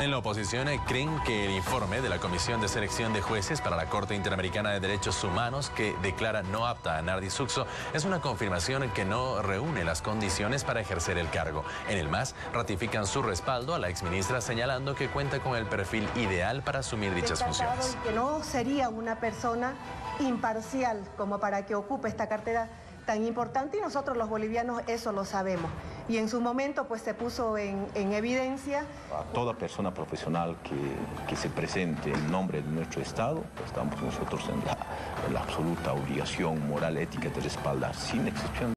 En la oposición eh, creen que el informe de la Comisión de Selección de Jueces para la Corte Interamericana de Derechos Humanos que declara no apta a Nardi Suxo es una confirmación que no reúne las condiciones para ejercer el cargo. En el MAS ratifican su respaldo a la exministra señalando que cuenta con el perfil ideal para asumir dichas funciones. Que no sería una persona imparcial como para que ocupe esta cartera tan importante y nosotros los bolivianos eso lo sabemos. Y en su momento pues se puso en, evidencia. A toda persona profesional que, se presente en nombre de nuestro Estado, estamos nosotros en la absoluta obligación moral, ética de respaldar sin excepción.